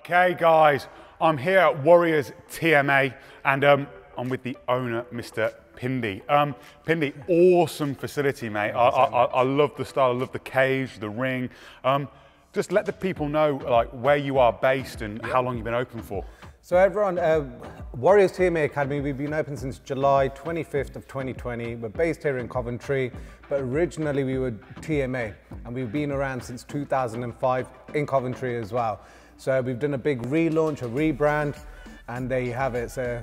Okay, guys, I'm here at Warriors TMA and um, I'm with the owner, Mr. Pindi. Um, Pindi, awesome facility, mate. I, I, I, love the style, I love the cage, the ring. Um, just let the people know like where you are based and how long you've been open for. So everyone, uh, Warriors TMA Academy, we've been open since July 25th of 2020. We're based here in Coventry, but originally we were TMA and we've been around since 2005 in Coventry as well. So we've done a big relaunch, a rebrand, and there you have it. So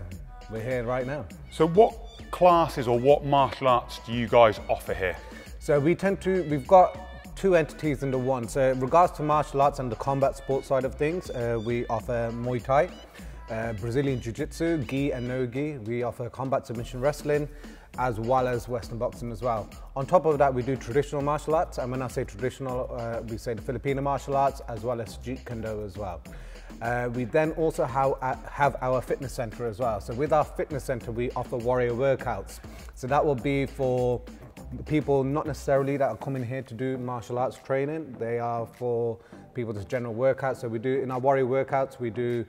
we're here right now. So what classes or what martial arts do you guys offer here? So we tend to, we've got two entities under one. So in regards to martial arts and the combat sports side of things, uh, we offer Muay Thai, uh, Brazilian Jiu-Jitsu, Gi and No Gi. We offer combat submission wrestling, as well as Western boxing as well. On top of that, we do traditional martial arts, and when I say traditional, uh, we say the Filipino martial arts, as well as Jeet Kune Do as well. Uh, we then also have, uh, have our fitness center as well. So with our fitness center, we offer warrior workouts. So that will be for people not necessarily that are coming here to do martial arts training. They are for people just general workouts. So we do, in our warrior workouts, we do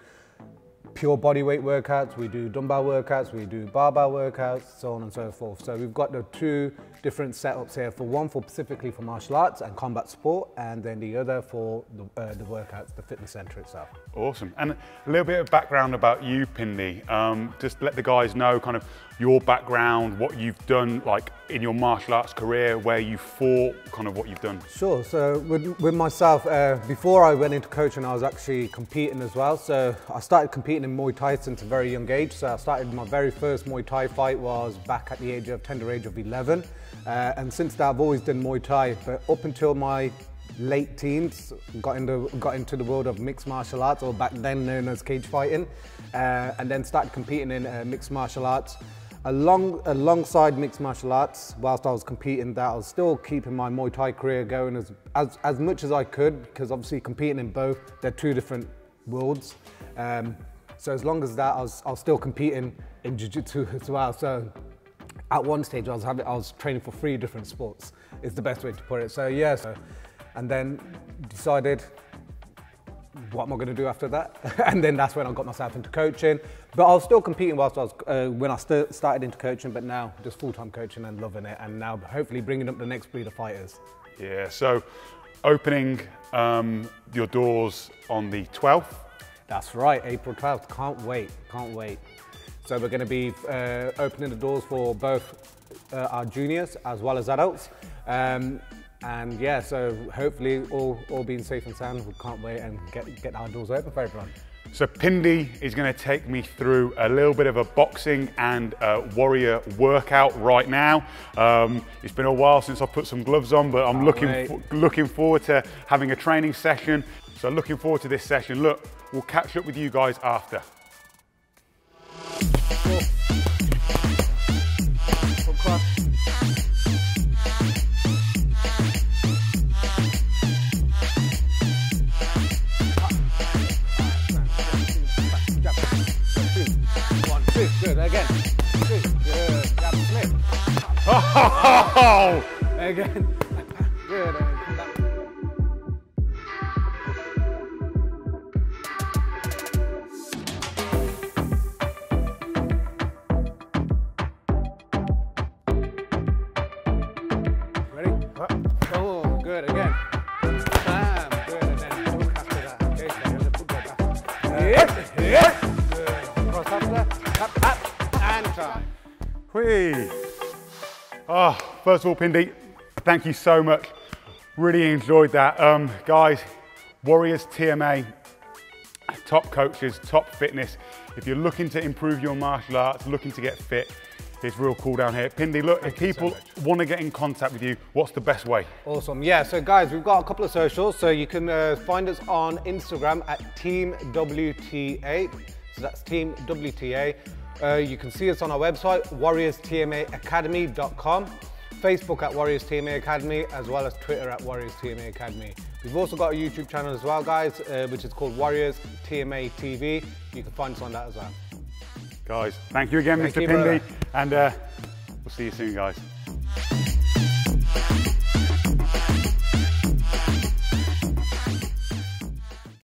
pure body weight workouts, we do dumbbell workouts, we do barbell workouts, so on and so forth. So we've got the two different setups here for one for specifically for martial arts and combat sport, and then the other for the, uh, the workouts, the fitness center itself. Awesome. And a little bit of background about you, Pindi. Um, just let the guys know kind of your background, what you've done like in your martial arts career, where you fought, kind of what you've done. Sure. So with, with myself, uh, before I went into coaching, I was actually competing as well. So I started competing in Muay Thai since a very young age. So I started my very first Muay Thai fight was back at the age of tender age of 11. Uh, and since that, I've always done Muay Thai. But up until my late teens, got into got into the world of mixed martial arts, or back then known as cage fighting, uh, and then started competing in uh, mixed martial arts. Along, alongside mixed martial arts, whilst I was competing that, I was still keeping my Muay Thai career going as, as, as much as I could, because obviously competing in both, they're two different worlds. Um, so as long as that, I was, I was still competing in Jiu-Jitsu as well. So at one stage I was having, I was training for three different sports. Is the best way to put it. So yeah, so, and then decided what am I going to do after that? and then that's when I got myself into coaching. But I was still competing whilst I was uh, when I st started into coaching, but now just full time coaching and loving it, and now hopefully bringing up the next breed of fighters. Yeah. So opening um, your doors on the 12th. That's right, April 12th. Can't wait. Can't wait. So we're going to be uh, opening the doors for both uh, our juniors as well as adults. Um, and yeah, so hopefully all, all being safe and sound, we can't wait and get, get our doors open for everyone. So Pindi is going to take me through a little bit of a boxing and uh, warrior workout right now. Um, it's been a while since I put some gloves on, but I'm looking looking forward to having a training session. So looking forward to this session. Look, we'll catch up with you guys after. Oh! Again. Good. Ready? Oh, good. Again. Bam. Good. And then hook after that. Okay, so you're gonna put that back. Yes. Yes. Good. Cross after. Up, up, and time. Whee. Oh, first of all, Pindi, thank you so much. Really enjoyed that. Um, guys, Warriors TMA, top coaches, top fitness. If you're looking to improve your martial arts, looking to get fit, it's real cool down here. Pindi, look, Thank if people so want to get in contact with you, what's the best way? Awesome. Yeah, so guys, we've got a couple of socials. So you can uh, find us on Instagram at Team WTA. So that's Team WTA. Uh, you can see us on our website, warriorstmaacademy.com, Facebook at Warriors TMA Academy, as well as Twitter at Warriors TMA Academy. We've also got a YouTube channel as well, guys, uh, which is called Warriors TMA TV. You can find us on that as well. Guys, thank you again, thank Mr. You, Pindi, and uh, we'll see you soon, guys.